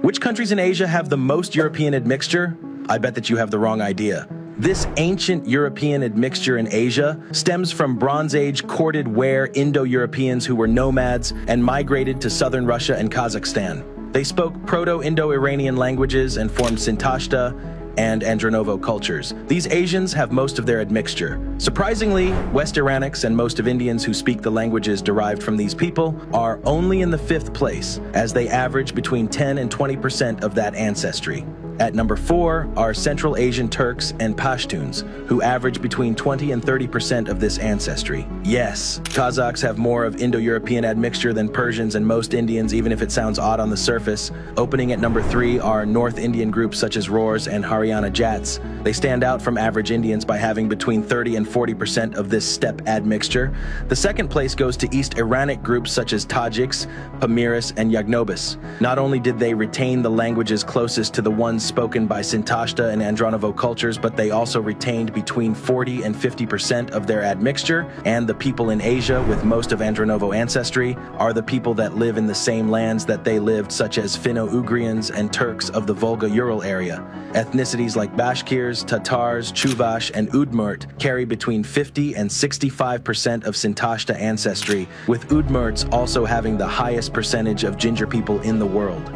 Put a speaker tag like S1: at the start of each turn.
S1: Which countries in Asia have the most European admixture? I bet that you have the wrong idea. This ancient European admixture in Asia stems from Bronze Age corded ware Indo Europeans who were nomads and migrated to southern Russia and Kazakhstan. They spoke Proto Indo Iranian languages and formed Sintashta and Andronovo cultures. These Asians have most of their admixture. Surprisingly, West Iranics and most of Indians who speak the languages derived from these people are only in the fifth place, as they average between 10 and 20% of that ancestry. At number four are Central Asian Turks and Pashtuns, who average between 20 and 30% of this ancestry. Yes, Kazakhs have more of Indo-European admixture than Persians and most Indians, even if it sounds odd on the surface. Opening at number three are North Indian groups such as Rors and Haryana Jats. They stand out from average Indians by having between 30 and 40% of this steppe admixture. The second place goes to East Iranic groups such as Tajiks, Pamiris, and Yagnobis. Not only did they retain the languages closest to the ones spoken by Sintashta and Andronovo cultures, but they also retained between 40 and 50% of their admixture. And the people in Asia with most of Andronovo ancestry are the people that live in the same lands that they lived, such as Finno-Ugrians and Turks of the Volga-Ural area. Ethnicities like Bashkirs, Tatars, Chuvash, and Udmurt carry between 50 and 65% of Sintashta ancestry, with Udmurts also having the highest percentage of ginger people in the world.